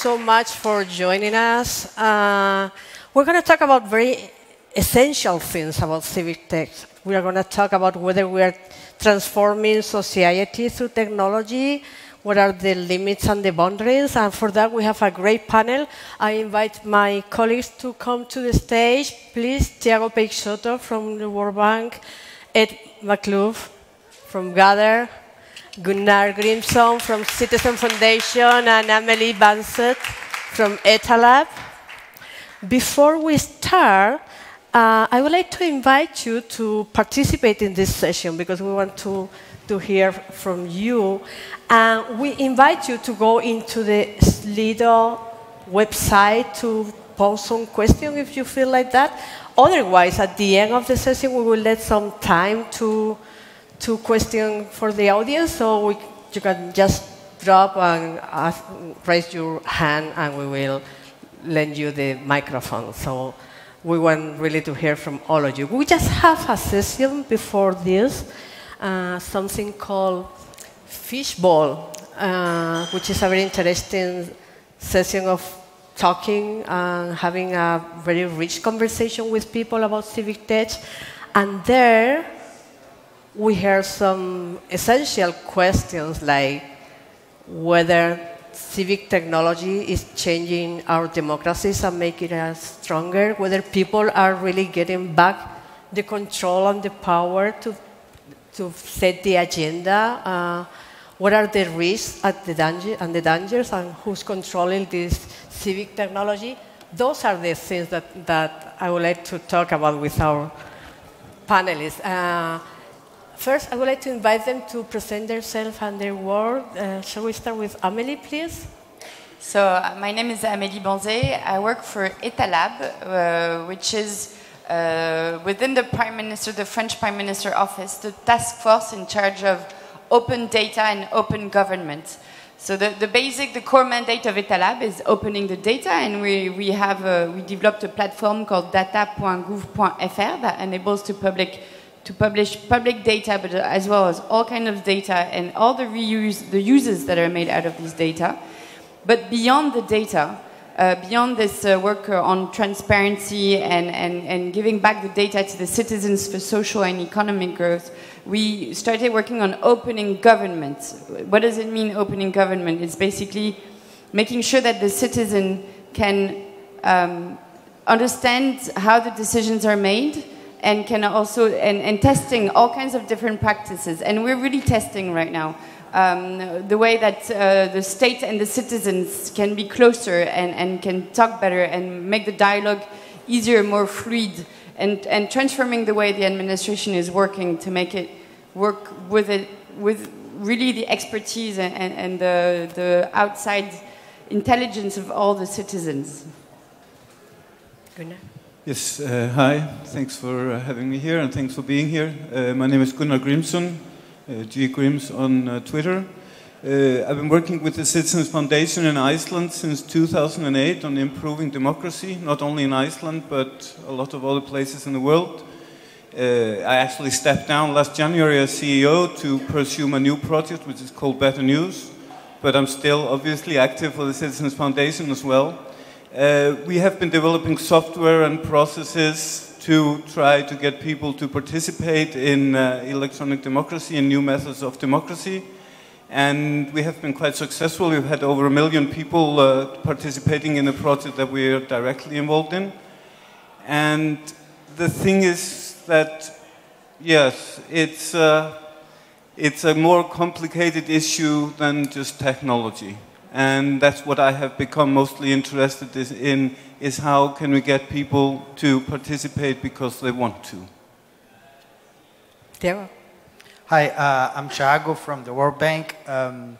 so much for joining us. Uh, we're going to talk about very essential things about civic tech. We are going to talk about whether we are transforming society through technology, what are the limits and the boundaries, and for that we have a great panel. I invite my colleagues to come to the stage. Please, Tiago Peixoto from the World Bank, Ed Maklouf from Gather, Gunnar Grimsson from Citizen Foundation, and Amelie Banzet from ETALAB. Before we start, uh, I would like to invite you to participate in this session because we want to, to hear from you. And we invite you to go into the Slido website to pose some questions if you feel like that. Otherwise, at the end of the session, we will let some time to two questions for the audience, so we, you can just drop and ask, raise your hand, and we will lend you the microphone. So we want really to hear from all of you. We just have a session before this, uh, something called Fishbowl, uh, which is a very interesting session of talking and having a very rich conversation with people about civic tech. And there, we heard some essential questions like whether civic technology is changing our democracies and making us stronger, whether people are really getting back the control and the power to, to set the agenda, uh, what are the risks at the danger, and the dangers, and who's controlling this civic technology. Those are the things that, that I would like to talk about with our panelists. Uh, First, I would like to invite them to present themselves and their work. Uh, shall we start with Amelie, please? So, uh, my name is Amélie Banzet. I work for ETALAB, uh, which is uh, within the Prime Minister, the French Prime Minister office, the task force in charge of open data and open government. So the, the basic, the core mandate of ETALAB is opening the data, and we, we have uh, we developed a platform called data.gouv.fr that enables to public to publish public data, but as well as all kind of data and all the reuse, the uses that are made out of these data. But beyond the data, uh, beyond this uh, work uh, on transparency and, and, and giving back the data to the citizens for social and economic growth, we started working on opening government. What does it mean, opening government? It's basically making sure that the citizen can um, understand how the decisions are made and can also and, and testing all kinds of different practices and we're really testing right now um, the way that uh, the state and the citizens can be closer and, and can talk better and make the dialogue easier more fluid and, and transforming the way the administration is working to make it work with it with really the expertise and, and, and the, the outside intelligence of all the citizens Gunnar. Yes, uh, hi. Thanks for uh, having me here and thanks for being here. Uh, my name is Gunnar Grimsson, uh, G. Grims on uh, Twitter. Uh, I've been working with the Citizens Foundation in Iceland since 2008 on improving democracy, not only in Iceland but a lot of other places in the world. I actually stepped down last January as CEO to pursue my new project, which is called Better News. But I'm still obviously active for the Citizens Foundation as well. Uh, we have been developing software and processes to try to get people to participate in uh, electronic democracy and new methods of democracy. And we have been quite successful. We've had over a million people uh, participating in a project that we are directly involved in. And the thing is that, yes, it's, uh, it's a more complicated issue than just technology and that's what I have become mostly interested in, is how can we get people to participate because they want to. Diego. Hi, uh, I'm Tiago from the World Bank. Um,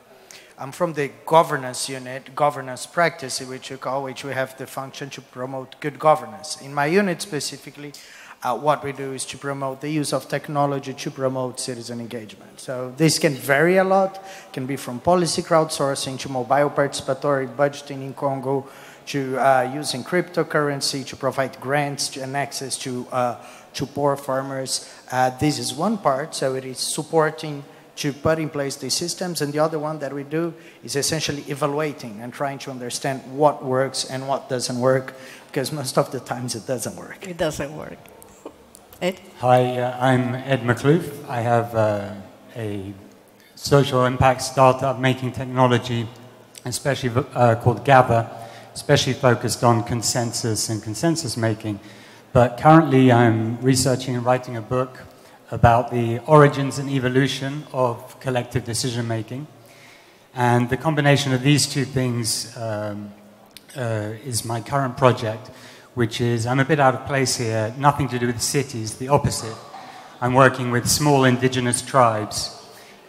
I'm from the governance unit, governance practice, which we call, which we have the function to promote good governance. In my unit specifically, uh, what we do is to promote the use of technology to promote citizen engagement. So this can vary a lot, it can be from policy crowdsourcing to mobile participatory budgeting in Congo, to uh, using cryptocurrency to provide grants and access to, uh, to poor farmers. Uh, this is one part, so it is supporting to put in place these systems, and the other one that we do is essentially evaluating and trying to understand what works and what doesn't work, because most of the times it doesn't work. It doesn't work. Ed? Hi, uh, I'm Ed Maklouf. I have uh, a social impact startup making technology, especially uh, called Gather, especially focused on consensus and consensus making. But currently, I'm researching and writing a book about the origins and evolution of collective decision making. And the combination of these two things um, uh, is my current project which is I'm a bit out of place here, nothing to do with cities, the opposite. I'm working with small indigenous tribes,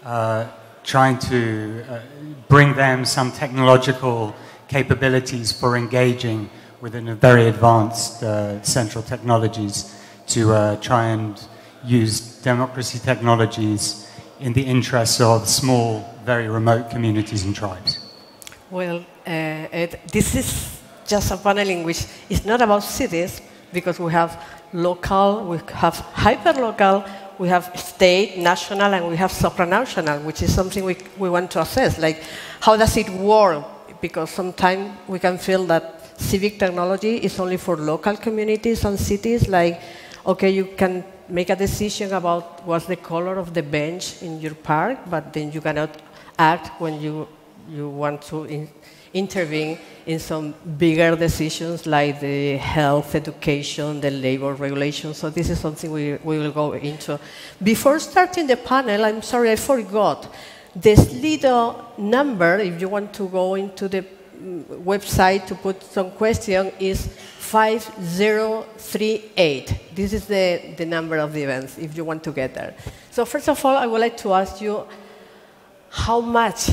uh, trying to uh, bring them some technological capabilities for engaging within a very advanced uh, central technologies to uh, try and use democracy technologies in the interests of small, very remote communities and tribes. Well, uh, Ed, this is just a panel in which it's not about cities because we have local, we have hyperlocal, we have state, national, and we have supranational, which is something we, we want to assess. Like, how does it work? Because sometimes we can feel that civic technology is only for local communities and cities. Like, okay, you can make a decision about what's the color of the bench in your park, but then you cannot act when you, you want to in, intervene in some bigger decisions like the health, education, the labor regulation. So this is something we, we will go into. Before starting the panel, I'm sorry, I forgot. The Slido number, if you want to go into the mm, website to put some question, is 5038. This is the, the number of the events, if you want to get there. So first of all, I would like to ask you how much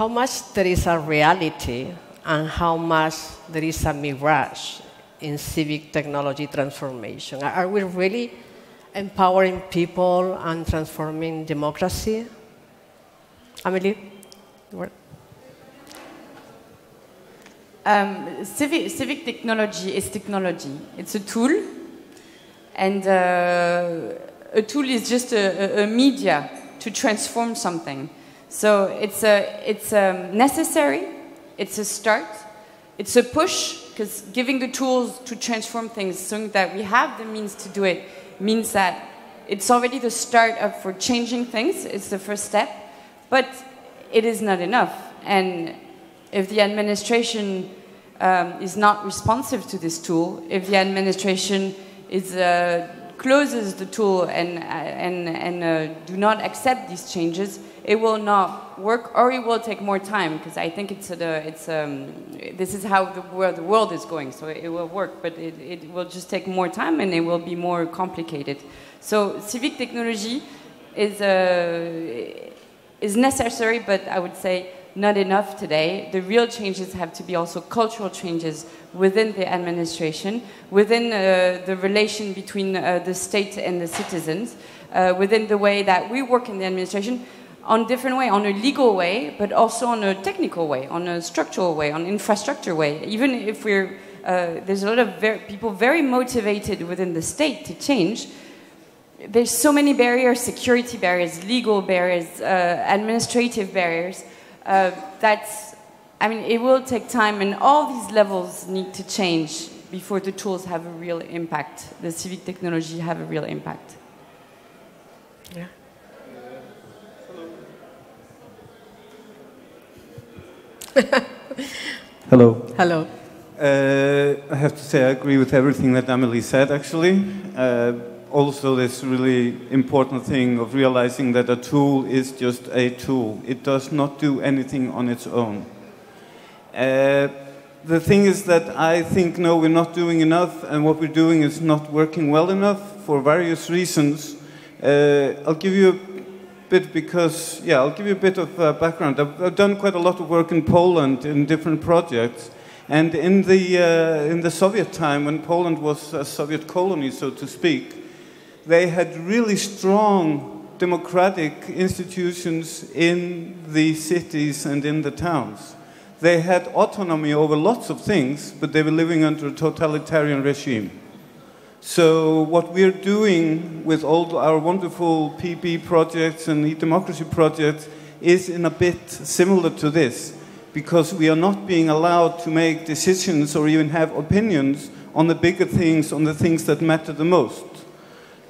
how much there is a reality and how much there is a mirage in civic technology transformation. Are we really empowering people and transforming democracy? Amelie? Um, civic, civic, technology is technology. It's a tool, and uh, a tool is just a, a, a media to transform something. So it's, a, it's a necessary, it's a start, it's a push, because giving the tools to transform things so that we have the means to do it means that it's already the start of for changing things, it's the first step, but it is not enough. And if the administration um, is not responsive to this tool, if the administration is, uh, closes the tool and, uh, and, and uh, do not accept these changes, it will not work or it will take more time because I think it's, a, it's um, this is how the world, the world is going. So it will work, but it, it will just take more time and it will be more complicated. So civic technology is, uh, is necessary, but I would say not enough today. The real changes have to be also cultural changes within the administration, within uh, the relation between uh, the state and the citizens, uh, within the way that we work in the administration on different way, on a legal way, but also on a technical way, on a structural way, on infrastructure way. Even if we're uh, there's a lot of people very motivated within the state to change. There's so many barriers, security barriers, legal barriers, uh, administrative barriers. Uh, that's, I mean, it will take time, and all these levels need to change before the tools have a real impact. The civic technology have a real impact. Yeah. Hello. Hello. Uh, I have to say I agree with everything that Amelie said, actually. Uh, also, this really important thing of realizing that a tool is just a tool. It does not do anything on its own. Uh, the thing is that I think, no, we're not doing enough, and what we're doing is not working well enough for various reasons. Uh, I'll give you bit because, yeah, I'll give you a bit of uh, background. I've, I've, done quite a lot of work in Poland in different projects. And in the, uh, in the Soviet time, when Poland was a Soviet colony, so to speak, they had really strong democratic institutions in the cities and in the towns. They had autonomy over lots of things, but they were living under a totalitarian regime. So what we're doing with all our wonderful PB projects and e-democracy projects is in a bit similar to this, because we are not being allowed to make decisions or even have opinions on the bigger things, on the things that matter the most.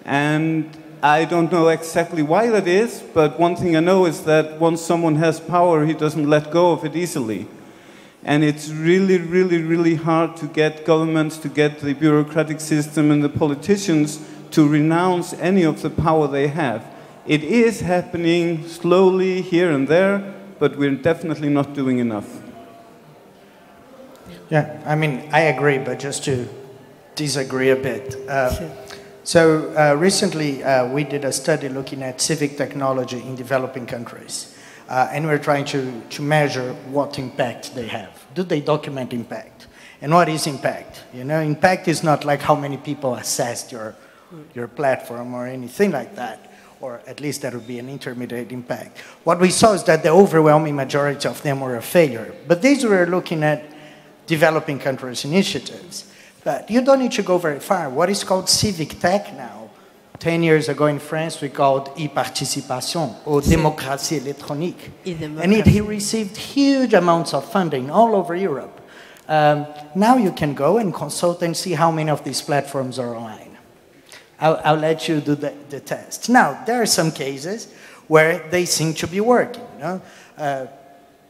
And I don't know exactly why that is, but one thing I know is that once someone has power, he doesn't let go of it easily. And it's really, really, really hard to get governments, to get the bureaucratic system and the politicians to renounce any of the power they have. It is happening slowly here and there, but we're definitely not doing enough. Yeah, I mean, I agree, but just to disagree a bit. Uh, so uh, recently, uh, we did a study looking at civic technology in developing countries. Uh, and we're trying to, to measure what impact they have. Do they document impact? And what is impact? You know, impact is not like how many people accessed your, your platform or anything like that, or at least that would be an intermediate impact. What we saw is that the overwhelming majority of them were a failure. But these were looking at developing countries initiatives. But you don't need to go very far. What is called civic tech now 10 years ago in France, we called e-participation, or démocratie électronique. And it he received huge amounts of funding all over Europe. Um, now you can go and consult and see how many of these platforms are online. I'll, I'll let you do the, the, test. Now, there are some cases where they seem to be working. You know? Uh,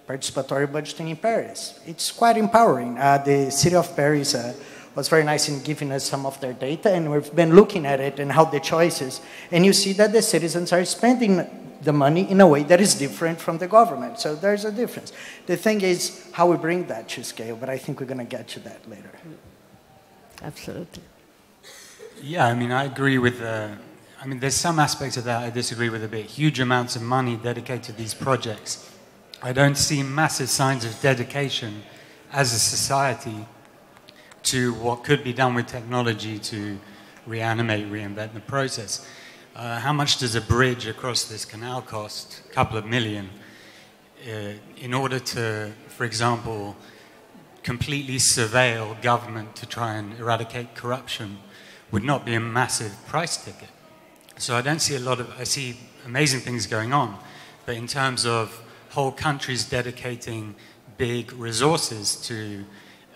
participatory budgeting in Paris. It's quite empowering. Uh, the city of Paris uh, was very nice in giving us some of their data, and we've been looking at it and how the choices. And you see that the citizens are spending the money in a way that is different from the government. So there's a difference. The thing is how we bring that to scale, but I think we're going to get to that later. Absolutely. Yeah, I mean, I agree with. Uh, I mean, there's some aspects of that I disagree with a bit. Huge amounts of money dedicated to these projects. I don't see massive signs of dedication as a society to what could be done with technology to reanimate, reinvent the process. Uh, how much does a bridge across this canal cost? A couple of million. Uh, in order to, for example, completely surveil government to try and eradicate corruption would not be a massive price ticket. So I don't see a lot of, I see amazing things going on, but in terms of whole countries dedicating big resources to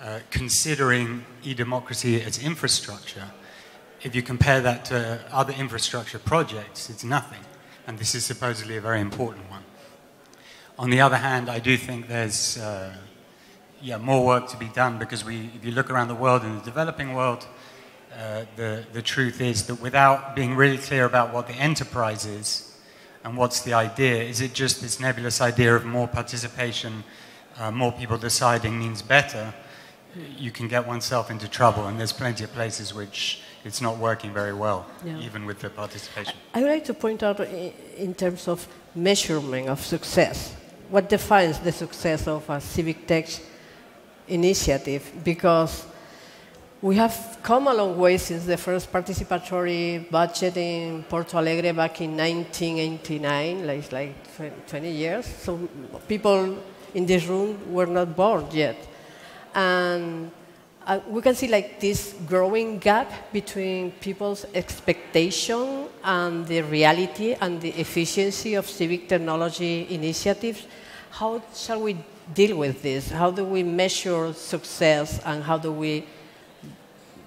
uh, considering e-democracy as infrastructure, if you compare that to other infrastructure projects, it's nothing. And this is supposedly a very important one. On the other hand, I do think there's uh, yeah, more work to be done because we, if you look around the world, in the developing world, uh, the, the truth is that without being really clear about what the enterprise is and what's the idea, is it just this nebulous idea of more participation, uh, more people deciding means better? You can get oneself into trouble, and there's plenty of places which it's not working very well, yeah. even with the participation. I would like to point out uh, in terms of measurement of success, what defines the success of a civic tech initiative? Because we have come a long way since the first participatory budget in Porto Alegre back in 1989, like, like 20 years. So people in this room were not born yet. And uh, we can see like this growing gap between people's expectation and the reality and the efficiency of civic technology initiatives. How shall we deal with this? How do we measure success and how do we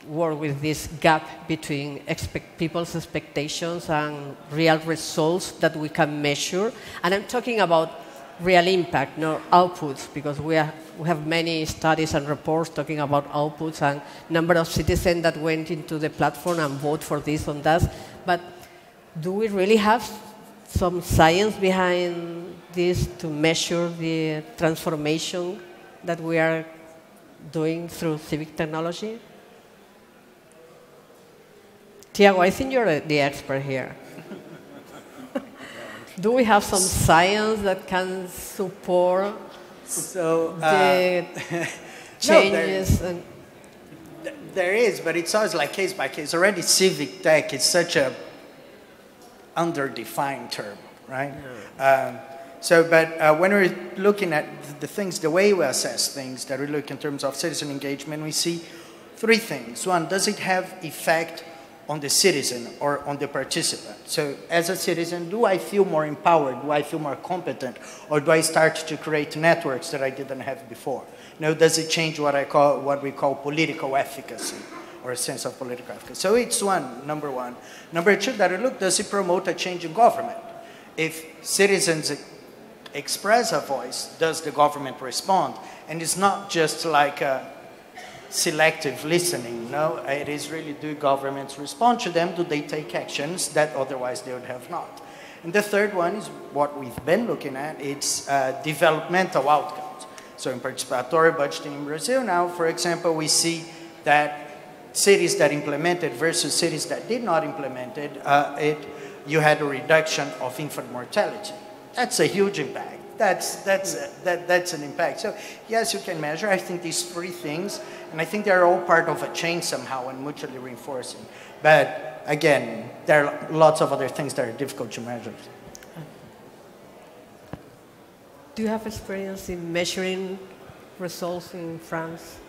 work with this gap between expect people's expectations and real results that we can measure? And I'm talking about real impact, not outputs, because we, are, we have many studies and reports talking about outputs and number of citizens that went into the platform and vote for this and that. But do we really have some science behind this to measure the transformation that we are doing through civic technology? Tiago, I think you're the expert here. Do we have some science that can support so, uh, the changes? No, there, there is, but it's always like case by case. Already, civic tech is such a underdefined term, right? Yeah. Um, so, but uh, when we're looking at the things, the way we assess things, that we look in terms of citizen engagement, we see three things. One, does it have effect on the citizen or on the participant. So, as a citizen, do I feel more empowered? Do I feel more competent? Or do I start to create networks that I didn't have before? Now, does it change what, I call, what we call political efficacy or a sense of political efficacy? So, it's one, number one. Number two, that I look, does it promote a change in government? If citizens express a voice, does the government respond? And it's not just like a, selective listening. No, it is really do governments respond to them? Do they take actions that otherwise they would have not? And the third one is what we've been looking at. It's uh, developmental outcomes. So in participatory budgeting in Brazil now, for example, we see that cities that implemented versus cities that did not implement it, uh, it you had a reduction of infant mortality. That's a huge impact that's, that's, that, that's an impact. So yes, you can measure. I think these three things, and I think they're all part of a chain somehow and mutually reinforcing. But again, there are lots of other things that are difficult to measure. Do you have experience in measuring results in France?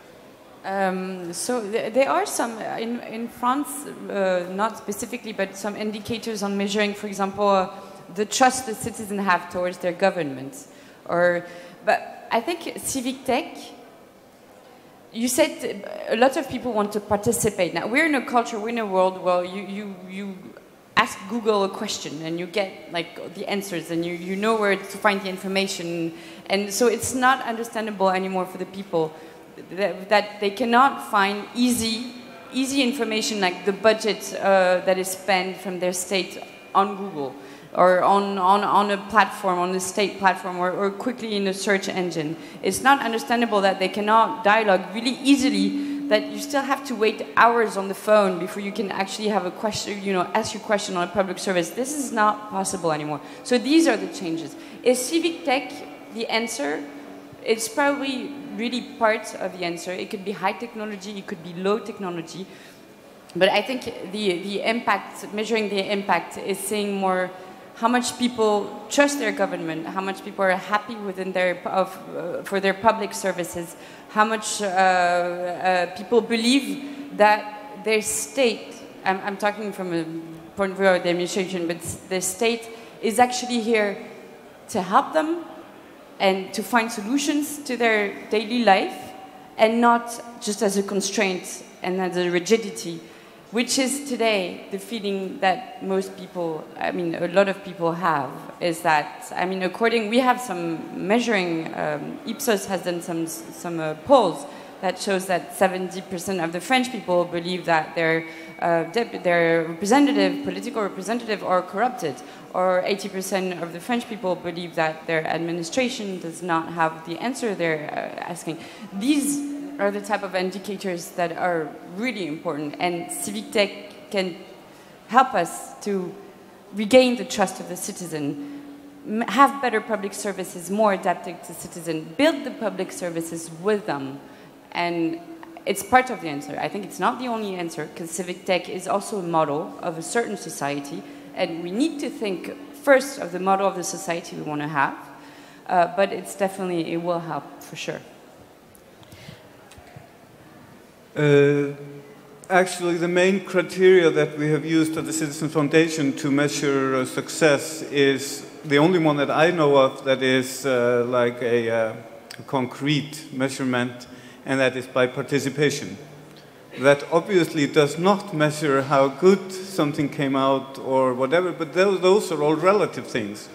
Um, so th there are some uh, in in France, uh, not specifically, but some indicators on measuring, for example. Uh, the trust the citizens have towards their government. Or, but I think civic tech, you said a lot of people want to participate. Now, we're in a culture, we're in a world where you, you, you ask Google a question and you get like the answers and you, you know where to find the information. And so it's not understandable anymore for the people that, that they cannot find easy, easy information like the budget uh, that is spent from their state on Google or on, on, on a platform, on a state platform, or, or quickly in a search engine. It's not understandable that they cannot dialogue really easily, that you still have to wait hours on the phone before you can actually have a question, you know, ask your question on a public service. This is not possible anymore. So these are the changes. Is civic tech the answer? It's probably really part of the answer. It could be high technology, it could be low technology. But I think the, the impact, measuring the impact, is seeing more how much people trust their government, how much people are happy within their of, uh, for their public services, how much uh, uh, people believe that their state, I'm, I'm, talking from a point of view of the administration, but the state is actually here to help them and to find solutions to their daily life and not just as a constraint and as a rigidity which is today the feeling that most people, I mean, a lot of people have, is that, I mean, according, we have some measuring, um, Ipsos has done some, some uh, polls that shows that 70% of the French people believe that their, uh, their representative, political representative, are corrupted, or 80% of the French people believe that their administration does not have the answer they're uh, asking. These are the type of indicators that are really important, and civic tech can help us to regain the trust of the citizen, have better public services more adapted to citizen, build the public services with them, and it's part of the answer. I think it's not the only answer because civic tech is also a model of a certain society, and we need to think first of the model of the society we want to have, uh, but it's definitely, it will help for sure. Uh, actually, the main criteria that we have used at the Citizen Foundation to measure uh, success is the only one that I know of that is uh, like a, uh, concrete measurement, and that is by participation. That obviously does not measure how good something came out or whatever, but those, those are all relative things.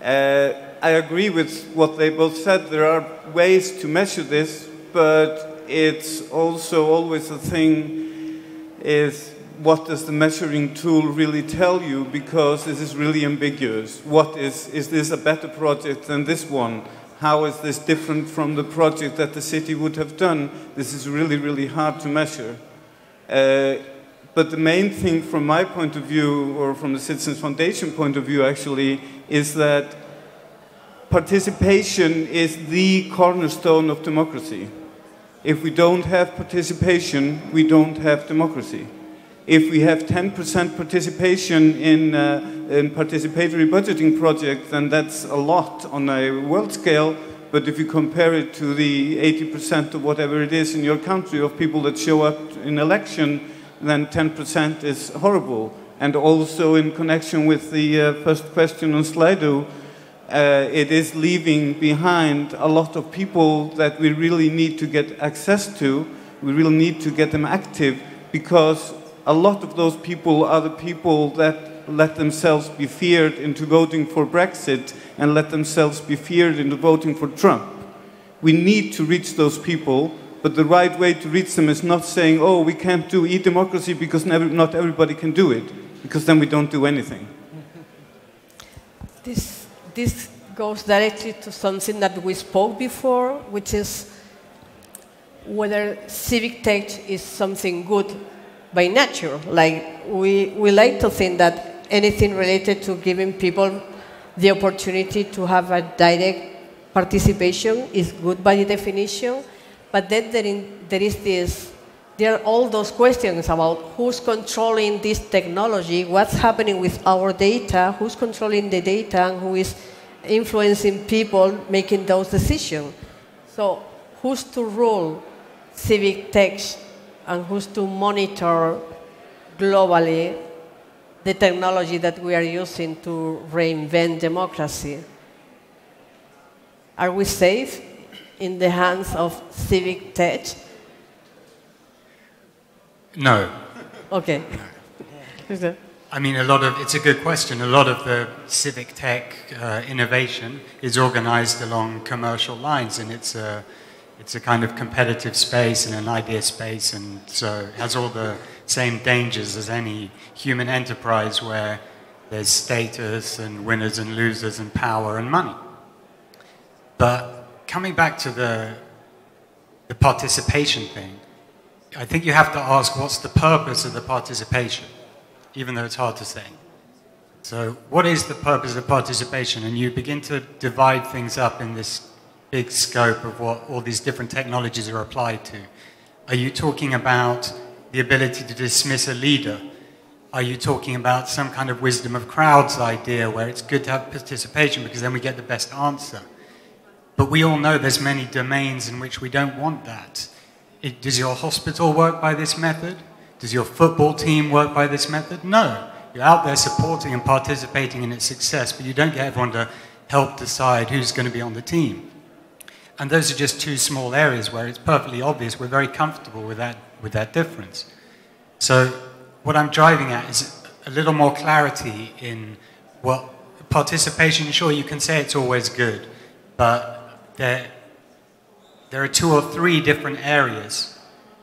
Uh, I agree with what they both said. There are ways to measure this, but it's also always a thing is what does the measuring tool really tell you because this is really ambiguous. What is, is this a better project than this one? How is this different from the project that the city would have done? This is really, really hard to measure. Uh, but the main thing from my point of view, or from the Citizens Foundation point of view actually, is that participation is the cornerstone of democracy. If we don't have participation, we don't have democracy. If we have 10% participation in, uh, in participatory budgeting projects, then that's a lot on a world scale. But if you compare it to the 80% of whatever it is in your country of people that show up in election, then 10% is horrible. And also, in connection with the uh, first question on Slido, uh, it is leaving behind a lot of people that we really need to get access to. We really need to get them active because a lot of those people are the people that let themselves be feared into voting for Brexit and let themselves be feared into voting for Trump. We need to reach those people, but the right way to reach them is not saying, oh, we can't do e democracy because not everybody can do it, because then we don't do anything. This, this goes directly to something that we spoke before, which is whether civic tech is something good by nature. Like we, we like to think that anything related to giving people the opportunity to have a direct participation is good by definition, but then there, in, there is this, there are all those questions about who's controlling this technology, what's happening with our data, who's controlling the data, and who is influencing people making those decisions. So who's to rule civic tech and who's to monitor globally the technology that we are using to reinvent democracy? Are we safe in the hands of civic tech? No. Okay. I mean, a lot of, it's a good question. A lot of the civic tech uh, innovation is organized along commercial lines, and it's a, it's a kind of competitive space and an idea space, and so it has all the same dangers as any human enterprise where there's status and winners and losers and power and money. But coming back to the, the participation thing, I think you have to ask what's the purpose of the participation, even though it's hard to say. So, what is the purpose of participation? And you begin to divide things up in this big scope of what all these different technologies are applied to. Are you talking about the ability to dismiss a leader? Are you talking about some kind of wisdom of crowds idea where it's good to have participation because then we get the best answer? But we all know there's many domains in which we don't want that. Does your hospital work by this method? Does your football team work by this method? No. You're out there supporting and participating in its success, but you don't get everyone to help decide who's going to be on the team. And those are just two small areas where it's perfectly obvious we're very comfortable with that, with that difference. So, what I'm driving at is a little more clarity in what participation, sure, you can say it's always good, but there, there are two or three different areas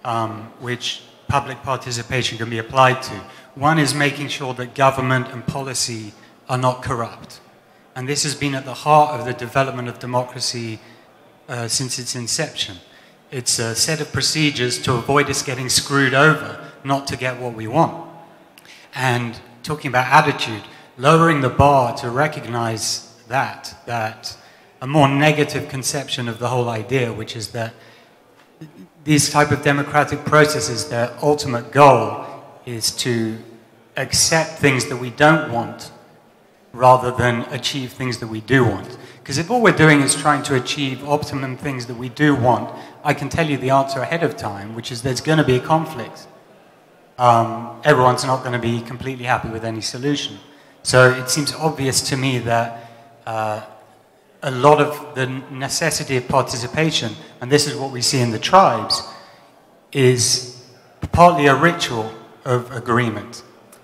um, which public participation can be applied to. One is making sure that government and policy are not corrupt. And this has been at the heart of the development of democracy uh, since its inception. It's a set of procedures to avoid us getting screwed over, not to get what we want. And talking about attitude, lowering the bar to recognize that, that a more negative conception of the whole idea, which is that these type of democratic processes, their ultimate goal is to accept things that we don't want rather than achieve things that we do want. Because if all we're doing is trying to achieve optimum things that we do want, I can tell you the answer ahead of time, which is there's going to be a conflict. Um, everyone's not going to be completely happy with any solution. So it seems obvious to me that uh, a lot of the necessity of participation, and this is what we see in the tribes, is partly a ritual of agreement,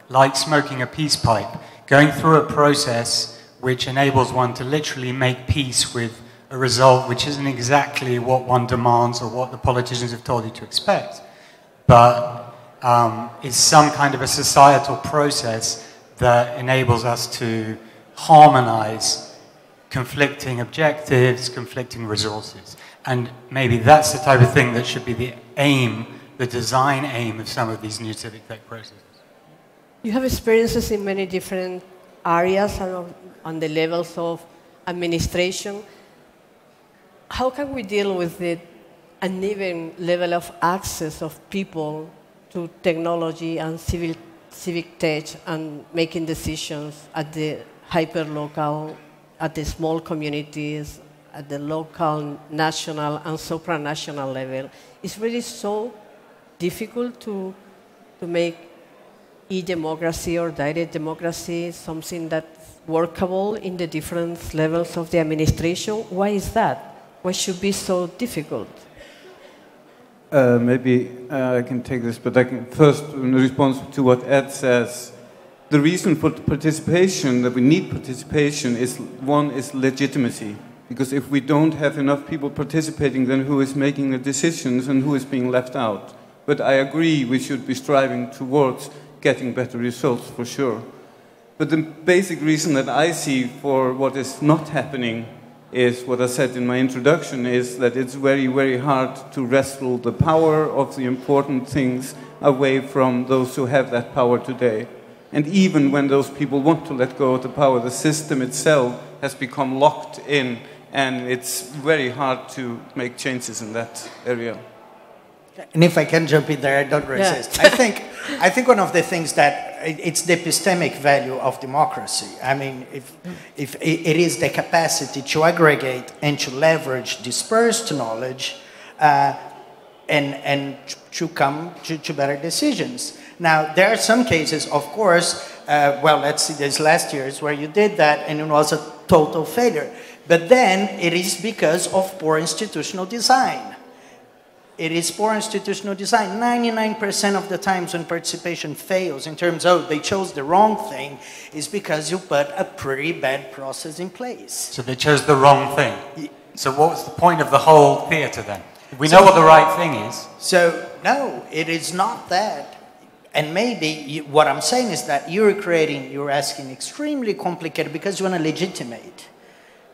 like smoking a peace pipe, going through a process which enables one to literally make peace with a result which isn't exactly what one demands or what the politicians have told you to expect, but um, is some kind of a societal process that enables us to harmonize conflicting objectives, conflicting resources. And maybe that's the type of thing that should be the aim, the design aim of some of these new civic tech processes. You have experiences in many different areas and on the levels of administration. How can we deal with the uneven level of access of people to technology and civil, civic tech and making decisions at the hyper-local, at the small communities, at the local, national, and supranational level? It's really so difficult to to make e-democracy or direct democracy something that's workable in the different levels of the administration? Why is that? Why should be so difficult? Uh, maybe uh, I can take this, but I can first, in response to what Ed says, the reason for participation, that we need participation, is one is legitimacy. Because if we don't have enough people participating, then who is making the decisions and who is being left out? But I agree we should be striving towards getting better results for sure. But the basic reason that I see for what is not happening is what I said in my introduction is that it's very, very hard to wrestle the power of the important things away from those who have that power today. And even when those people want to let go of the power, the system itself has become locked in, and it's very hard to make changes in that area. And if I can jump in there, I don't resist. I think, I think one of the things that it's the epistemic value of democracy. I mean, if, if it is the capacity to aggregate and to leverage dispersed knowledge uh, and, and to come to, to, better decisions. Now, there are some cases, of course, uh, well, let's see, there's last year's where you did that and it was a total failure. But then it is because of poor institutional design. It is poor institutional design. 99% of the times when participation fails in terms of they chose the wrong thing is because you put a pretty bad process in place. So they chose the wrong thing. So what was the point of the whole theatre then? We know what the right thing is. So no, it is not that. And maybe you, what I'm saying is that you're creating, you're asking extremely complicated because you want to legitimate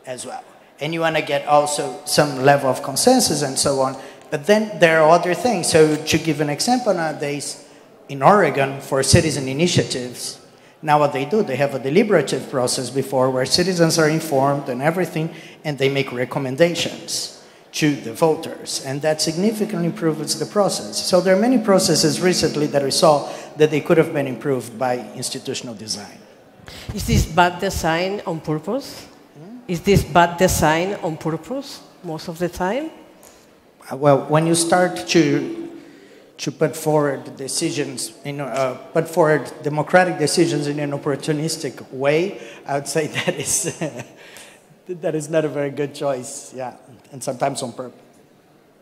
as well. And you want to get also some level of consensus and so on. But then there are other things. So to give an example nowadays, in Oregon for citizen initiatives, now what they do, they have a deliberative process before where citizens are informed and everything, and they make recommendations to the voters. And that significantly improves the process. So there are many processes recently that we saw that they could have been improved by institutional design. Is this bad design on purpose? Hmm? Is this bad design on purpose most of the time? well, when you start to to put forward decisions, know, uh, put forward democratic decisions in an opportunistic way, I would say that is that is not a very good choice. Yeah, and sometimes on purpose.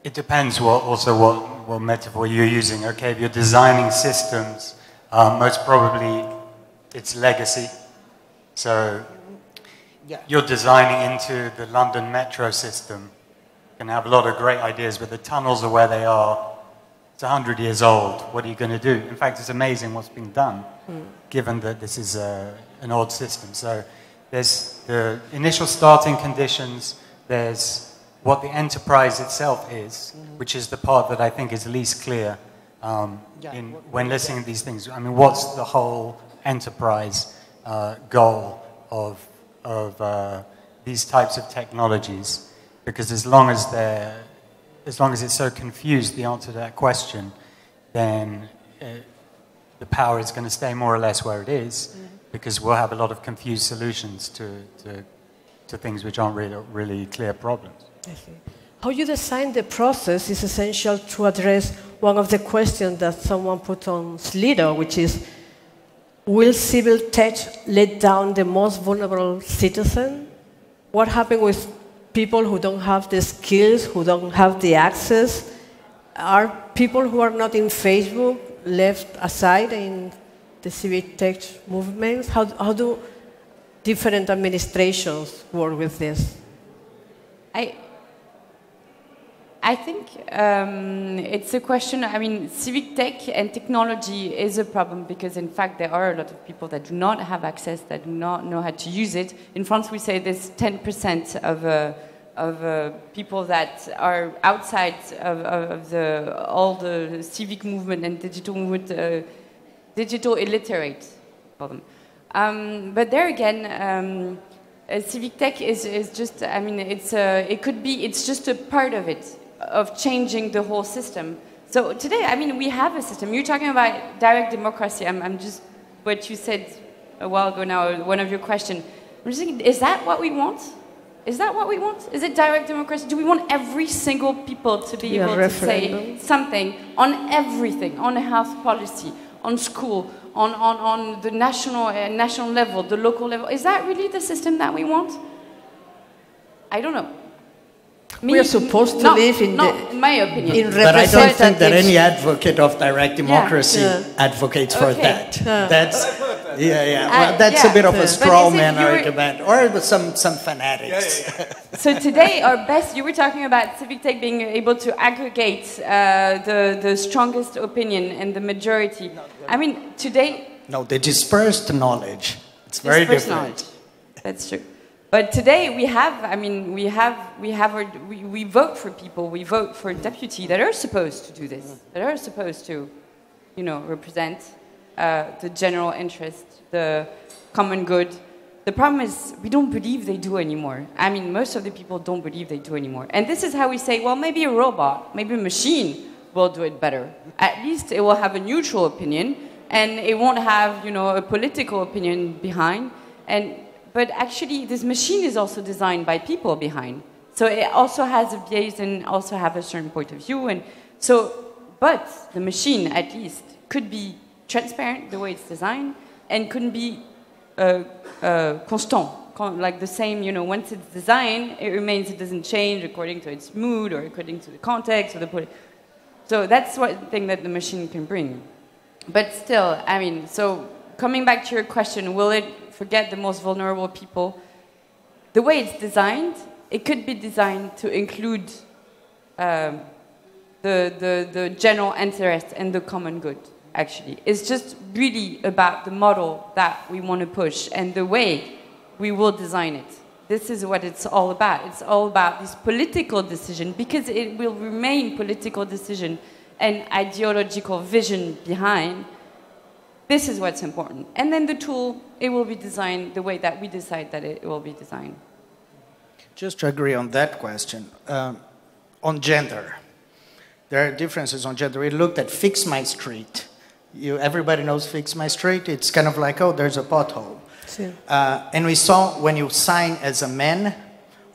It depends what also what, what metaphor you're using. Okay, if you're designing systems, um, most probably it's legacy. So yeah. you're designing into the London metro system You can have a lot of great ideas, but the tunnels are where they are. It's 100 years old. What are you going to do? In fact, it's amazing what's been done, mm. given that this is a, an old system. So there's the initial starting conditions, there's what the enterprise itself is, mm-hmm. which is the part that I think is least clear um, yeah. in, when listening to these things. I mean, what's the whole enterprise uh, goal of, of uh, these types of technologies? Because as long as they're, as long as it's so confused, the answer to that question, then uh, the power is going to stay more or less where it is, mm-hmm. Because we'll have a lot of confused solutions to, to, to things which aren't really, really clear problems. How you design the process is essential to address one of the questions that someone put on Slido, which is, will civil tech let down the most vulnerable citizen? What happened with people who don't have the skills, who don't have the access, are people who are not in Facebook left aside in the civic tech movements? How, how do different administrations work with this? I, I think um, it's a question. I mean, civic tech and technology is a problem because, in fact, there are a lot of people that do not have access, that do not know how to use it. In France, we say there's 10% of, uh, of uh, people that are outside of, of, the, all the civic movement and digital movement, uh, digital illiterate, for them. Um, but there again, um, civic tech is, is just, I mean, it's, uh, it could be, it's just a part of it of changing the whole system. So today, I mean, we have a system. You're talking about direct democracy. I'm, I'm just what you said a while ago now, one of your questions. I'm just thinking, is that what we want? Is that what we want? Is it direct democracy? Do we want every single people to be able to say something on everything, on a health policy, on school, on, on, on the national, uh, national level, the local level. Is that really the system that we want? I don't know. We are supposed to no, live in no, the- in my opinion. in But I don't think that any advocate of direct democracy Yeah. advocates for Okay. that. That's yeah, yeah. Well, that's yeah. a bit of a straw man argument, or some some fanatics. So today, our best, you were talking about Civic Tech being able to aggregate uh, the, the strongest opinion and the majority. I mean, today, No, the dispersed knowledge. It's very dispersed different. knowledge. That's true. But today we have, I mean, we have, we have, our, we, we vote for people, we vote for deputy that are supposed to do this, that are supposed to, you know, represent uh, the general interest, the common good. The problem is we don't believe they do anymore. I mean, most of the people don't believe they do anymore. And this is how we say, well, maybe a robot, maybe a machine will do it better. At least it will have a neutral opinion and it won't have, you know, a political opinion behind. And but actually, this machine is also designed by people behind. So it also has a bias and also have a certain point of view. And so, but the machine at least could be transparent the way it's designed and couldn't be uh, uh, constant. Like the same, you know, once it's designed, it remains, it doesn't change according to its mood or according to the context or the. So that's one thing that the machine can bring. But still, I mean, so coming back to your question, will it forget the most vulnerable people? The way it's designed, it could be designed to include um, the, the, the general interest and the common good, actually. It's just really about the model that we want to push and the way we will design it. This is what it's all about. It's all about this political decision because it will remain political decision and ideological vision behind. This is what's important. And then the tool, it will be designed the way that we decide that it will be designed. Just to agree on that question, um, on gender, there are differences on gender. We looked at Fix My Street. You, everybody knows Fix My Street. It's kind of like, oh, there's a pothole. Uh, and we saw when you sign as a man,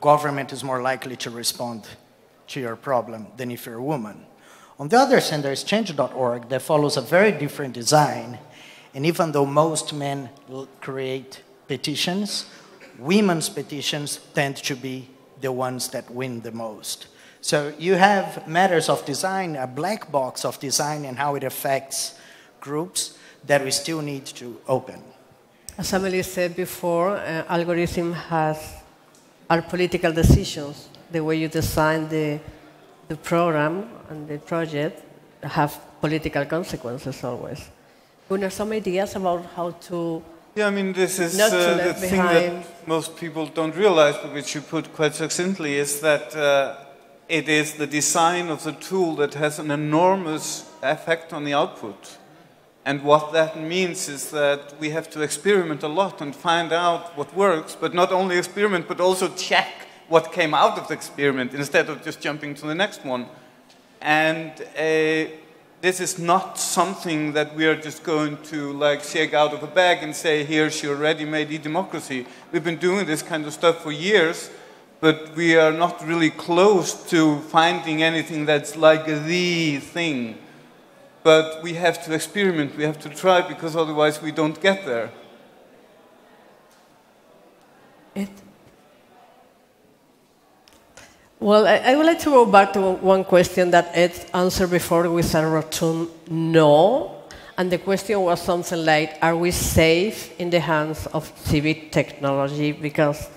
government is more likely to respond to your problem than if you're a woman. On the other hand, there's change.org that follows a very different design. And even though most men create petitions, women's petitions tend to be the ones that win the most. So you have matters of design, a black box of design and how it affects groups that we still need to open. As Amélie said before, uh, algorithm has are political decisions. The way you design the, the program and the project have political consequences always. Gunnar, some ideas about how to Yeah, I mean, this is Not to uh, the left thing behind. that most people don't realize, but which you put quite succinctly, is that uh, it is the design of the tool that has an enormous effect on the output. And what that means is that we have to experiment a lot and find out what works, but not only experiment, but also check what came out of the experiment instead of just jumping to the next one. And uh, this is not something that we are just going to like shake out of a bag and say, here's your ready-made e-democracy. We've been doing this kind of stuff for years, but we are not really close to finding anything that's like the thing. But we have to experiment, we have to try, because otherwise we don't get there. It. Well, I, I would like to go back to one question that Ed answered before with a rotund no. And the question was something like Are we safe in the hands of civic technology? Because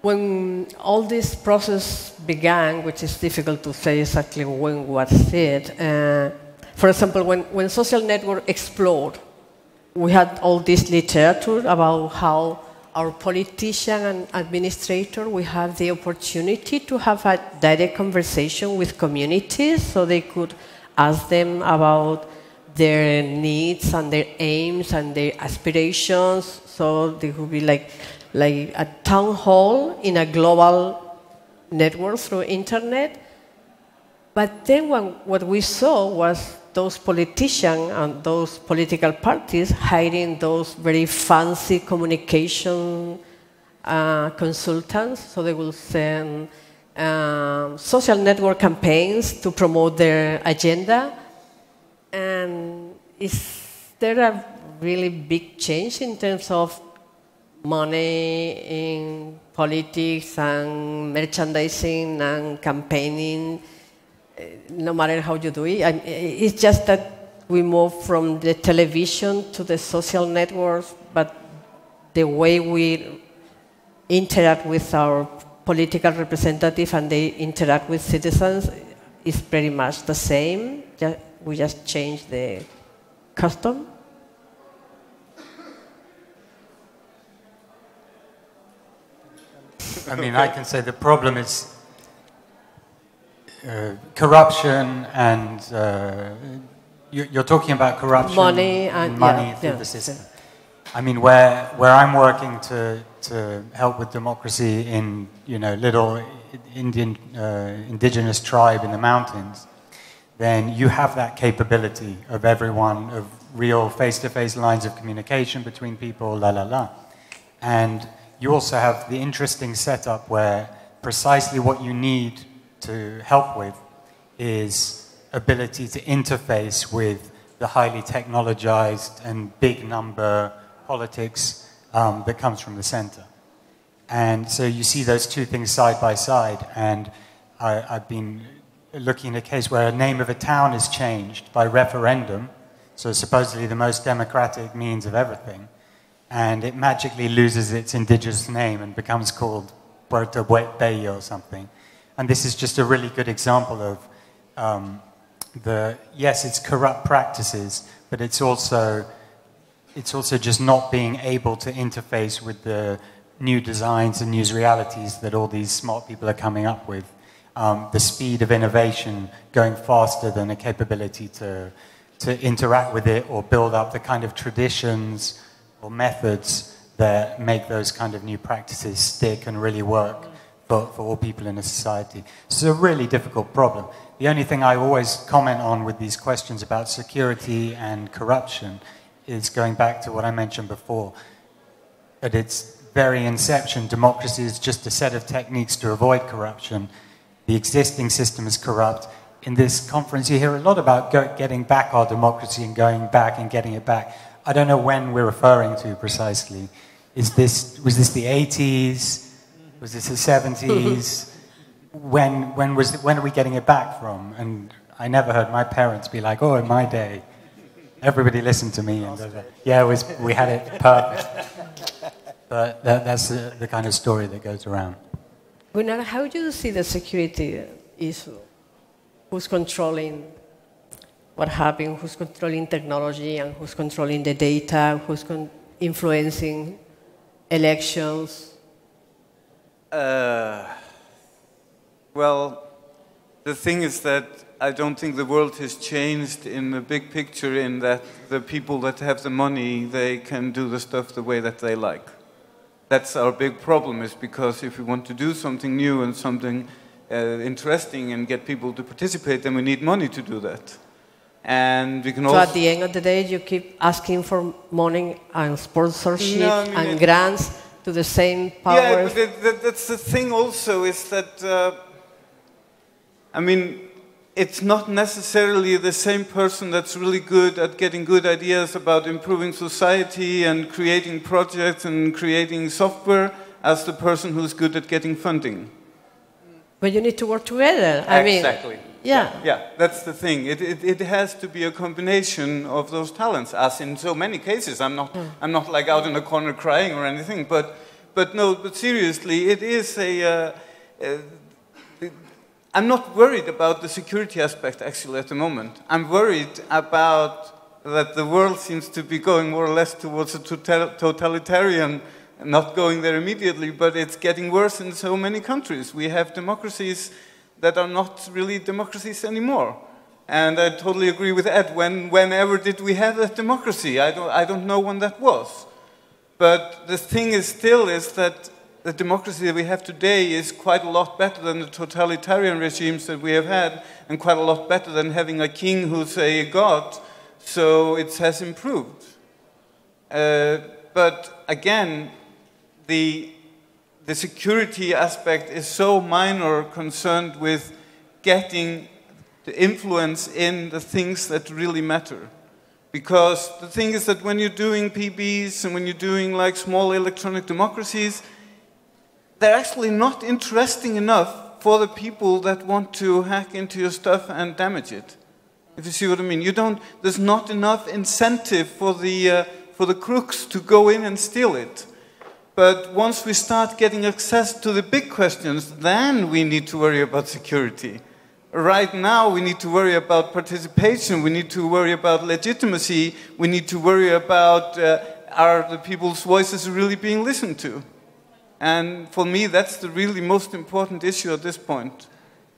when all this process began, which is difficult to say exactly when was it, uh, for example, when, when social network exploded, we had all this literature about how our politician and administrator we have the opportunity to have a direct conversation with communities so they could ask them about their needs and their aims and their aspirations. So they would be like like a town hall in a global network through internet. But then when, what we saw was those politicians and those political parties hiring those very fancy communication uh, consultants, so they will send um, social network campaigns to promote their agenda. And is there a really big change in terms of money in politics and merchandising and campaigning, Eh, no matter how you do it? I, eh, it's just that we move from the television to the social networks, but the way we interact with our political representative and they interact with citizens is pretty much the same. We just change the custom. I mean, I can say the problem is uh, corruption and uh, you, are talking about corruption money and money yeah, through yeah, the system. I mean, where where I'm working to to help with democracy in you know little Indian uh, indigenous tribe in the mountains, then you have that capability of everyone of real face-to-face lines of communication between people, la la la, and you also have the interesting setup where precisely what you need to help with is ability to interface with the highly technologized and big number politics um, that comes from the center. And so you see those two things side by side. And I, have been looking at a case where a name of a town is changed by referendum, so supposedly the most democratic means of everything, and it magically loses its indigenous name and becomes called Puerto Bello or something. And this is just a really good example of um, the, yes, it's corrupt practices, but it's also it's also just not being able to interface with the new designs and new realities that all these smart people are coming up with. Um, the speed of innovation going faster than a capability to, to interact with it or build up the kind of traditions or methods that make those kind of new practices stick and really work for, for all people in a society. It's a really difficult problem. The only thing I always comment on with these questions about security and corruption is going back to what I mentioned before. At its very inception, democracy is just a set of techniques to avoid corruption. The existing system is corrupt. In this conference, you hear a lot about getting back our democracy and going back and getting it back. I don't know when we're referring to precisely. Is this, was this the 80s? Was this the 70s? when, when, was, when are we getting it back from? And I never heard my parents be like, oh, in my day everybody listened to me. And yeah, was, we had it perfect. But that, that's the, the, kind of story that goes around. Gunnar, how do you see the security issue? Who's controlling what happened? Who's controlling technology and who's controlling the data? Who's influencing elections? Uh, well, the thing is that I don't think the world has changed in the big picture in that the people that have the money, they can do the stuff the way that they like. That's our big problem is because if we want to do something new and something uh, interesting and get people to participate, then we need money to do that. And we can so also... at the end of the day, you keep asking for money and sponsorship no, I mean, and grants to the same powers. Yeah, but that, that, that's the thing also is that, uh, I mean, it's not necessarily the same person that's really good at getting good ideas about improving society and creating projects and creating software as the person who's good at getting funding. But you need to work together. I mean exactly. Mean, yeah. Yeah, that's the thing. It, it, it, has to be a combination of those talents, as in so many cases. I'm not, mm. I'm not like out in a corner crying or anything, but, but no, but seriously, it is a. Uh, uh, I'm not worried about the security aspect actually at the moment. I'm worried about that the world seems to be going more or less towards a totalitarian, not going there immediately, but it's getting worse in so many countries. We have democracies that are not really democracies anymore. And I totally agree with Ed. When, whenever did we have a democracy? I don't, I don't know when that was. But the thing is still is that the democracy that we have today is quite a lot better than the totalitarian regimes that we have had, and quite a lot better than having a king who's a god. So it has improved. Uh, but again, the, the security aspect is so minor concerned with getting the influence in the things that really matter. Because the thing is that when you're doing PBs and when you're doing like small electronic democracies, they're actually not interesting enough for the people that want to hack into your stuff and damage it. If you see what I mean, you don't. There's not enough incentive for the uh, for the crooks to go in and steal it. But once we start getting access to the big questions, then we need to worry about security. Right now, we need to worry about participation, we need to worry about legitimacy, we need to worry about uh, are the people's voices really being listened to? And for me, that's the really most important issue at this point.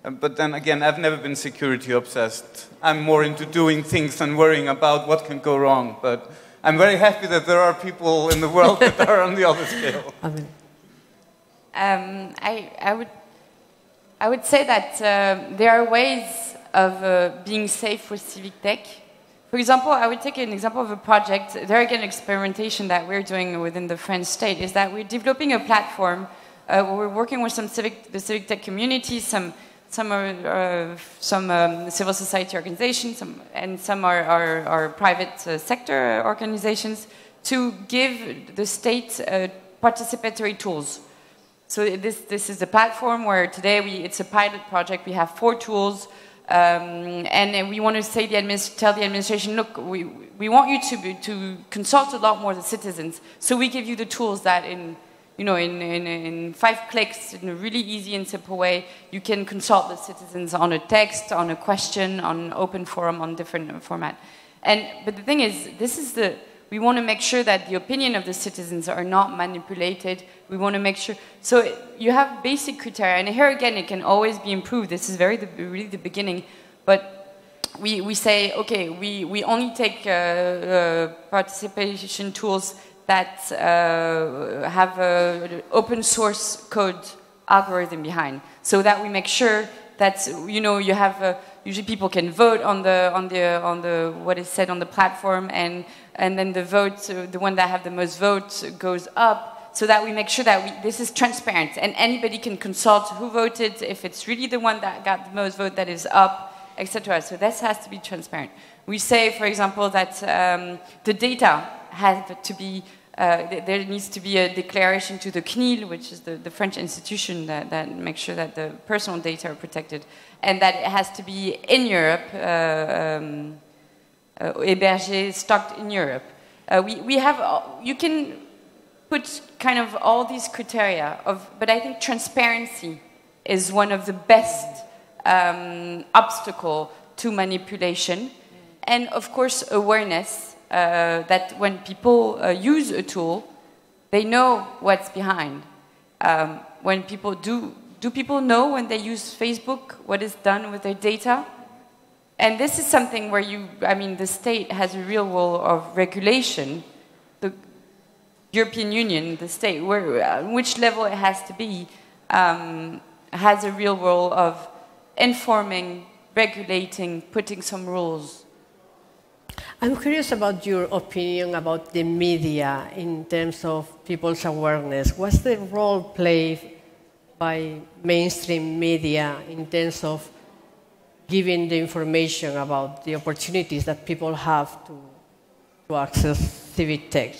Uh, but then again, I've never been security obsessed. I'm more into doing things than worrying about what can go wrong. But I'm very happy that there are people in the world that are on the other scale. I mean, Um, I, I, would, I would say that uh, there are ways of uh, being safe with civic tech. For example, I would take an example of a project, there again, experimentation that we're doing within the French state is that we're developing a platform uh, we're working with some civic, the civic tech community, some, some, are, uh, some um, civil society organizations, some, and some are, are, are private uh, sector organizations to give the state uh, participatory tools. So this, this is a platform where today we, it's a pilot project. We have four tools, um, and we want to say the tell the administration, look, we, we want you to, be, to consult a lot more the citizens. So we give you the tools that in, you know, in, in, in five clicks, in a really easy and simple way, you can consult the citizens on a text, on a question, on open forum, on different format. And, but the thing is, this is the, we want to make sure that the opinion of the citizens are not manipulated. We want to make sure. So you have basic criteria, and here again, it can always be improved. This is very the, really the beginning, but we, we say okay, we, we only take uh, uh, participation tools that uh, have an open source code algorithm behind, so that we make sure that you know you have. Uh, usually people can vote on the on the on the what is said on the platform and and then the vote uh, the one that have the most votes goes up so that we make sure that we, this is transparent and anybody can consult who voted if it's really the one that got the most vote that is up etc so this has to be transparent we say for example that um, the data has to be uh, there needs to be a declaration to the CNIL, which is the, the French institution that, that, makes sure that the personal data are protected, and that it has to be in Europe, uh, um, uh, hébergé, stocked in Europe. Uh, we, we have, you can put kind of all these criteria of, but I think transparency is one of the best um, obstacle to manipulation, and of course awareness uh, that when people uh, use a tool, they know what's behind. Um, when people do, do people know when they use Facebook what is done with their data? And this is something where you, I mean, the state has a real role of regulation. The European Union, the state, where, uh, which level it has to be, um, has a real role of informing, regulating, putting some rules. I'm curious about your opinion about the media in terms of people's awareness. What's the role played by mainstream media in terms of giving the information about the opportunities that people have to, to access civic tech?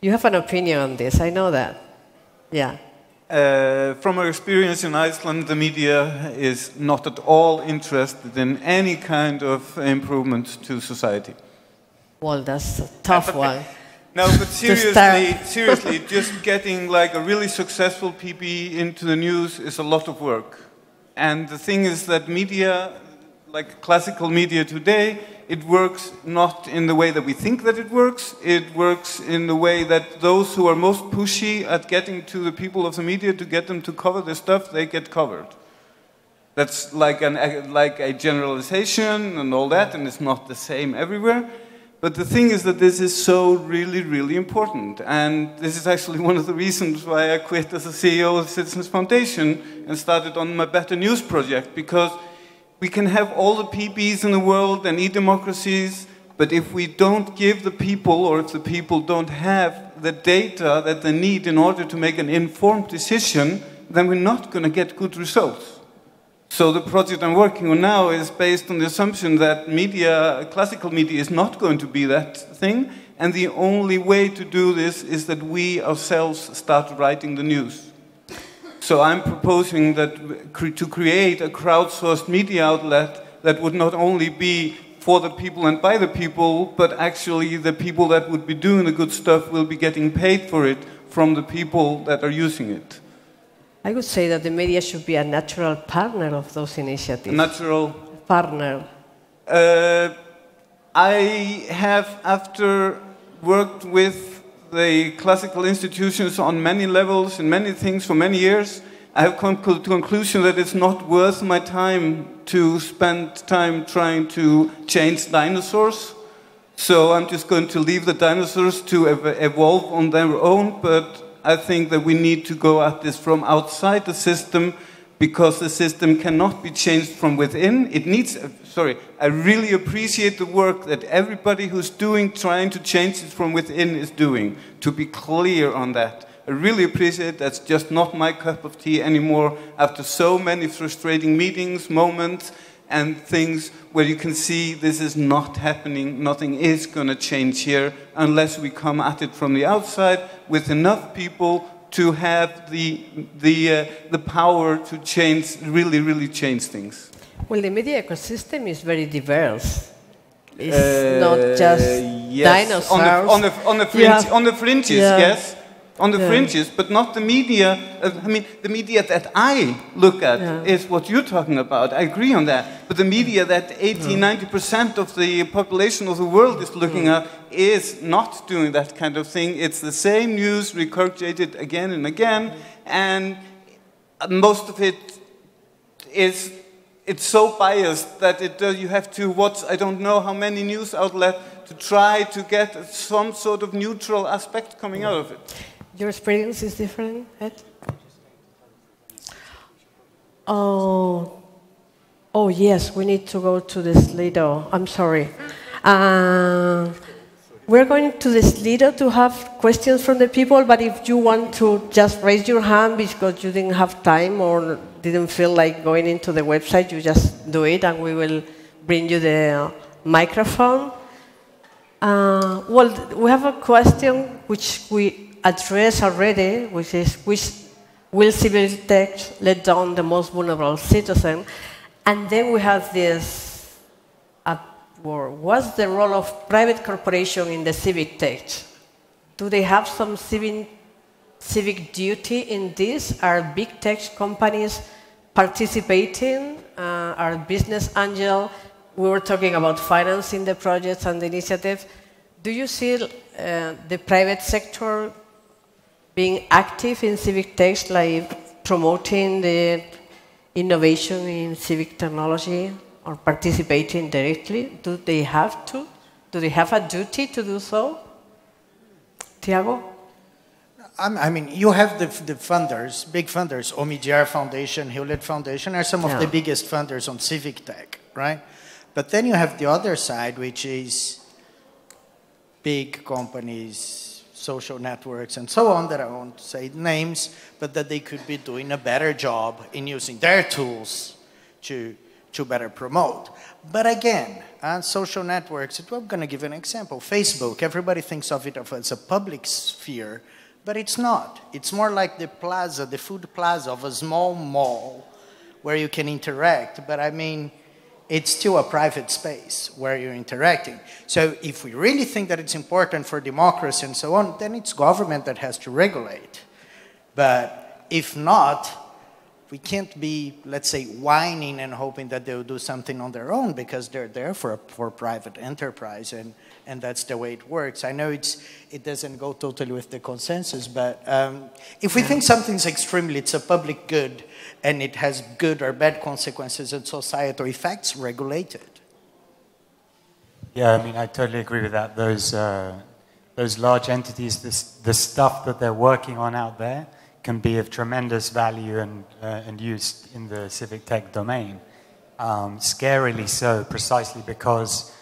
You have an opinion on this, I know that. Yeah. Uh, from our experience in Iceland, the media is not at all interested in any kind of improvement to society. Well, that's a tough one. No, but seriously, seriously, just getting like a really successful PB into the news is a lot of work. And the thing is that media, like classical media today, it works not in the way that we think that it works. It works in the way that those who are most pushy at getting to the people of the media to get them to cover the stuff, they get covered. That's like, an, like a generalization and all that, and it's not the same everywhere. But the thing is that this is so really, really important. And this is actually one of the reasons why I quit as a CEO of Citizens Foundation and started on my Better News project, because we can have all the PBs in the world and e-democracies, but if we don't give the people, or if the people don't have the data that they need in order to make an informed decision, then we're not going to get good results. So the project I'm working on now is based on the assumption that media, classical media, is not going to be that thing, and the only way to do this is that we ourselves start writing the news. So I'm proposing that to create a crowdsourced media outlet that would not only be for the people and by the people, but actually the people that would be doing the good stuff will be getting paid for it from the people that are using it. I would say that the media should be a natural partner of those initiatives. Natural partner. Uh, I have, after worked with the classical institutions on many levels and many things for many years, I have come to the conclusion that it's not worth my time to spend time trying to change dinosaurs. So I'm just going to leave the dinosaurs to ev evolve on their own, but I think that we need to go at this from outside the system because the system cannot be changed from within. It needs, uh, sorry, I really appreciate the work that everybody who's doing, trying to change it from within is doing, to be clear on that. I really appreciate that's just not my cup of tea anymore after so many frustrating meetings, moments, and things where you can see this is not happening, nothing is going to change here unless we come at it from the outside with enough people to have the, the, uh, the power to change, really, really change things. Well, the media ecosystem is very diverse. It's uh, not just yes. dinosaurs. On the, on the, on the, fringe, on the fringes, yeah. yes on the yeah. fringes, but not the media. Uh, I mean, the media that I look at yeah. is what you're talking about. I agree on that. But the media that 80, yeah. 90% of the population of the world is looking at is not doing that kind of thing. It's the same news regurgitated again and again, and most of it is it's so biased that it, uh, you have to watch I don't know how many news outlets to try to get some sort of neutral aspect coming out of it. Your experience is different, Ed? Oh, oh yes, we need to go to the Slido. I'm sorry. Uh, we're going to the Slido to have questions from the people, but if you want to just raise your hand because you didn't have time or didn't feel like going into the website, you just do it and we will bring you the microphone. Uh, well, we have a question which we addressed already, which is which will civil tech let down the most vulnerable citizen? And then we have this uh, what's the role of private corporation in the civic tech? Do they have some civic, civic duty in this? Are big tech companies participating? Uh, are business angel? We were talking about financing the projects and the initiatives. Do you see uh, the private sector being active in civic tech, like promoting the innovation in civic technology or participating directly? Do they have to? Do they have a duty to do so? Tiago? I mean, you have the, the funders, big funders, Omidyar Foundation, Hewlett Foundation are some of yeah. the biggest funders on civic tech, right? But then you have the other side, which is big companies, social networks and so on that I won't say names, but that they could be doing a better job in using their tools to, to better promote. But again, on social networks, I'm going to give an example. Facebook, everybody thinks of it as a public sphere, but it's not. It's more like the plaza, the food plaza of a small mall where you can interact. But I mean, it's still a private space where you're interacting. So if we really think that it's important for democracy and so on, then it's government that has to regulate. But if not, we can't be, let's say, whining and hoping that they'll do something on their own because they're there for, for private enterprise and, and that's the way it works. I know it's, it doesn't go totally with the consensus, but um, if we think something's extremely, it's a public good, and it has good or bad consequences in society or effects regulated. Yeah, I mean, I totally agree with that. Those, uh, those large entities, this, the stuff that they're working on out there can be of tremendous value and, uh, and use in the civic tech domain. Um, scarily so, precisely because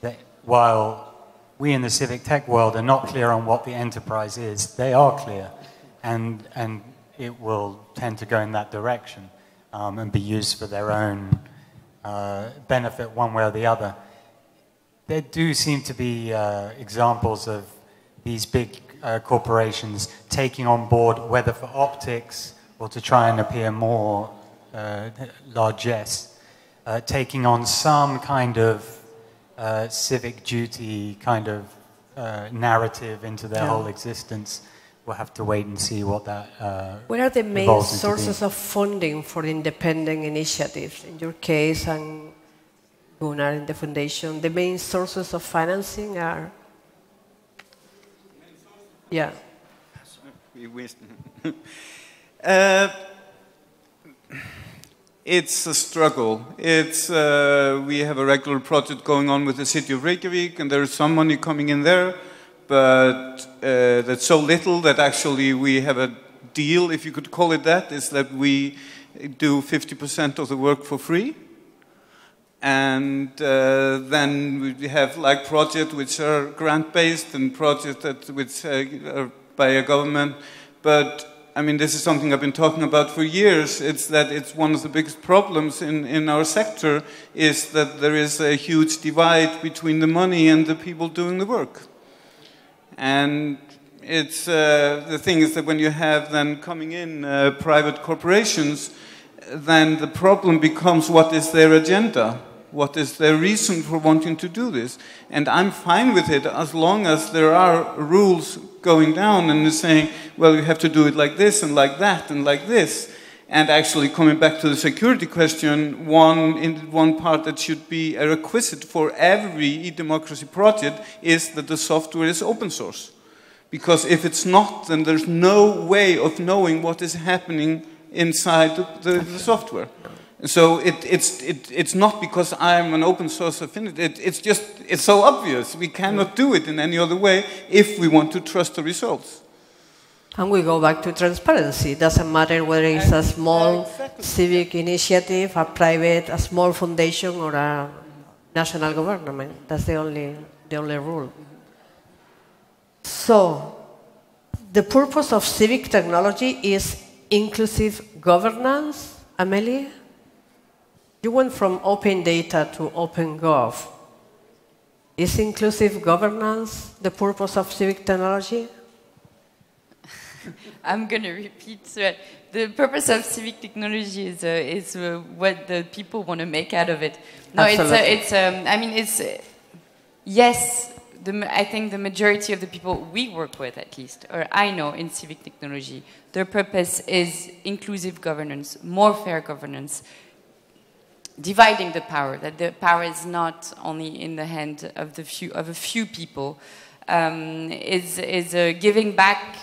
they, while we in the civic tech world are not clear on what the enterprise is, they are clear. And, and it will tend to go in that direction. um, and be used for their own uh, benefit one way or the other. There do seem to be uh, examples of these big uh, corporations taking on board, whether for optics or to try and appear more uh, largesse, uh, taking on some kind of uh, civic duty kind of uh, narrative into their Yeah. whole existence. We'll have to wait and see what that. Uh, What are the main sources of funding for independent initiatives? In your case, and Gunnar in the foundation, the main sources of financing are. Yeah. Uh, it's a struggle. It's uh, we have a regular project going on with the city of Reykjavik, and there is some money coming in there, but uh, that's so little that actually we have a deal, if you could call it that, is that we do 50% of the work for free. And uh, then we have like projects which are grant-based and projects that which uh, are by a government. But I mean, this is something I've been talking about for years. It's that it's one of the biggest problems in, in our sector is that there is a huge divide between the money and the people doing the work. And it's uh, the thing is that when you have then coming in uh, private corporations, then the problem becomes what is their agenda? What is their reason for wanting to do this? And I'm fine with it as long as there are rules going down and saying, well, you have to do it like this and like that and like this. And actually, coming back to the security question, one, in one part that should be a requisite for every e-democracy project is that the software is open source. Because if it's not, then there's no way of knowing what is happening inside the, the, the software. So it, it's, it, it's not because I'm an open source affinity. It, it's just, it's so obvious. We cannot do it in any other way if we want to trust the results. And we go back to transparency. It doesn't matter whether it's a small civic initiative, a private, a small foundation, or a national government. That's the only, the only rule. So, the purpose of civic technology is inclusive governance. Amélie? You went from open data to open gov. Is inclusive governance the purpose of civic technology? I'm going to repeat. So the purpose of civic technology is, uh, is uh, what the people want to make out of it. No, Absolutely. it's, uh, it's um, I mean, it's, uh, yes, the, I think the majority of the people we work with, at least, or I know in civic technology, their purpose is inclusive governance, more fair governance, dividing the power, that the power is not only in the hand of, the few, of a few people, um, is, is uh, giving back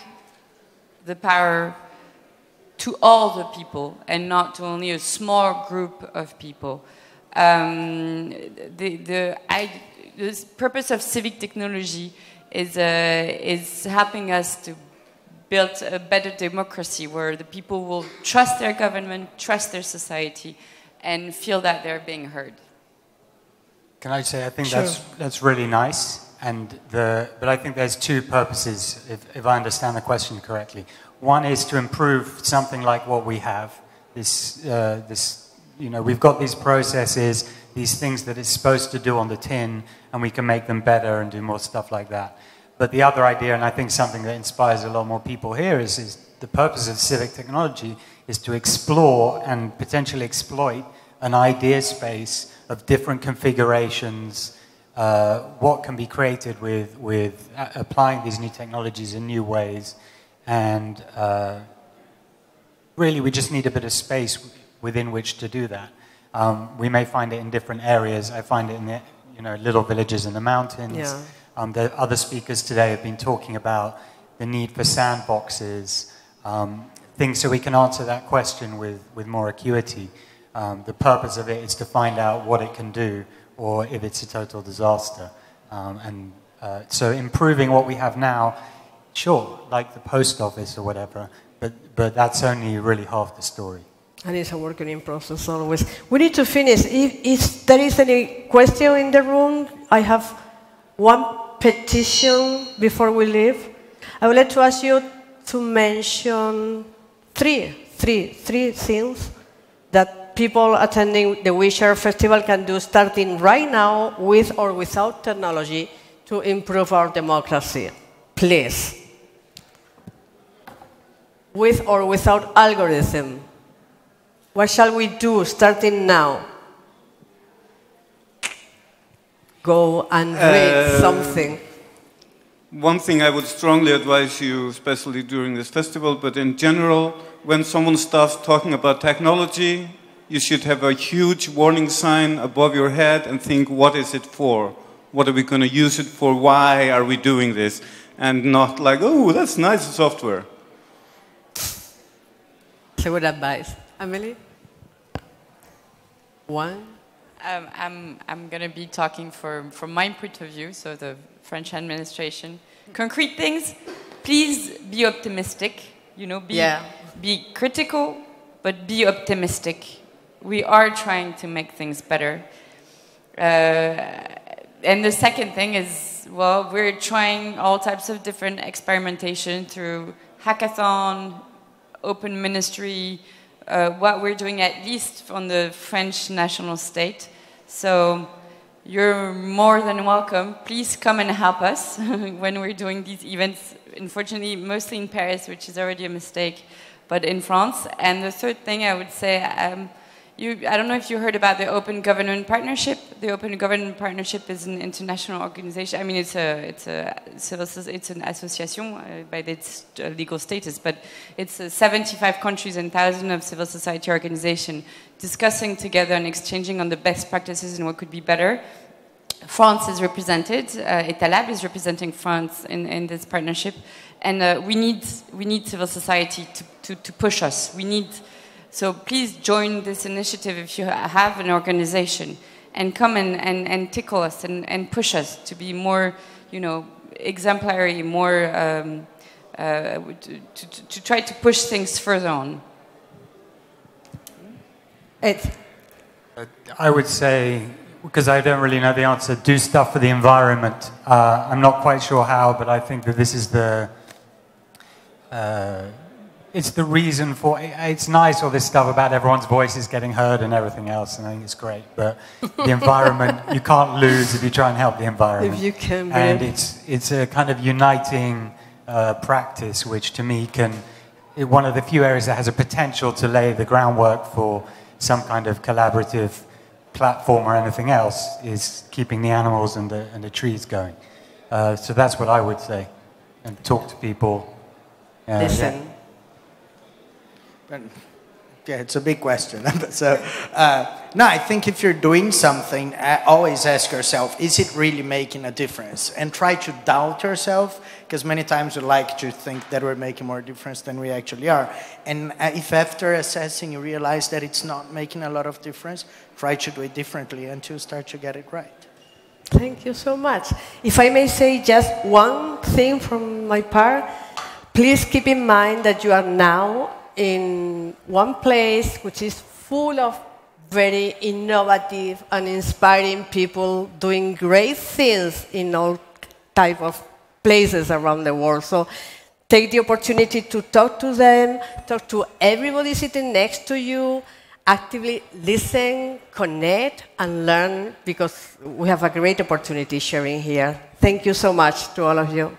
the power to all the people and not to only a small group of people. Um, the, the, I, the purpose of civic technology is, uh, is helping us to build a better democracy where the people will trust their government, trust their society, and feel that they're being heard. Can I say, I think Sure. that's, that's really nice. And the, but I think there's two purposes, if, if I understand the question correctly. One is to improve something like what we have. This, uh, this, you know, we've got these processes, these things that it's supposed to do on the tin, and we can make them better and do more stuff like that. But the other idea, and I think something that inspires a lot more people here, is, is the purpose of civic technology is to explore and potentially exploit an idea space of different configurations, uh, what can be created with, with applying these new technologies in new ways. And uh, really, we just need a bit of space within which to do that. Um, we may find it in different areas. I find it in the, you know, little villages in the mountains. Yeah. Um, the other speakers today have been talking about the need for sandboxes, um, things so we can answer that question with, with more acuity. Um, the purpose of it is to find out what it can do or if it's a total disaster. Um, and uh, so improving what we have now, sure, like the post office or whatever, but, but that's only really half the story. And it's a working in process always. We need to finish. If, if there is any question in the room, I have one petition before we leave. I would like to ask you to mention three, three, three things that people attending the Ouishare Festival can do starting right now with or without technology to improve our democracy. Please. With or without algorithm. What shall we do starting now? Go and read Uh, something. One thing I would strongly advise you, especially during this festival, but in general, when someone starts talking about technology, you should have a huge warning sign above your head and think, what is it for? What are we going to use it for? Why are we doing this? And not like, oh, that's nice software. So good advice. Amélie? One? Um, I'm, I'm going to be talking for, from my point of view, so the French administration. Concrete things, please be optimistic. You know, be, Yeah. be critical, but be optimistic. We are trying to make things better. Uh, and the second thing is, well, we're trying all types of different experimentation through hackathon, open ministry, uh, what we're doing at least on the French national state. So you're more than welcome. Please come and help us when we're doing these events. Unfortunately, mostly in Paris, which is already a mistake, but in France. And the third thing I would say, um, you, I don't know if you heard about the Open Government Partnership. The Open Government Partnership is an international organization. I mean, it's a it's a civil it's an association uh, by its uh, legal status, but it's uh, 75 countries and thousands of civil society organizations discussing together and exchanging on the best practices and what could be better. France is represented. Uh, Etalab is representing France in, in this partnership, and uh, we need we need civil society to, to, to push us. We need so please join this initiative if you have an organization, and come and, and, and tickle us and, and push us to be more, you know, exemplary, more um, uh, to, to, to try to push things further on. Ed. I would say, because I don't really know the answer, do stuff for the environment. Uh, I'm not quite sure how, but I think that this is the. Uh, it's the reason for it's nice all this stuff about everyone's voices getting heard and everything else and I think it's great but the environment you can't lose if you try and help the environment If you can and it's it's a kind of uniting uh, practice which to me can it- one of the few areas that has a potential to lay the groundwork for some kind of collaborative platform or anything else is keeping the animals and the, and the trees going uh, so that's what I would say and talk to people Uh. Listen. But, yeah, it's a big question. so, uh, no, I think if you're doing something, uh, always ask yourself, is it really making a difference? And try to doubt yourself, because many times we like to think that we're making more difference than we actually are. And uh, if after assessing you realize that it's not making a lot of difference, try to do it differently until you start to get it right. Thank you so much. If I may say just one thing from my part, please keep in mind that you are now in one place which is full of very innovative and inspiring people doing great things in all type of places around the world. So take the opportunity to talk to them, talk to everybody sitting next to you, actively listen, connect, and learn because we have a great opportunity sharing here. Thank you so much to all of you.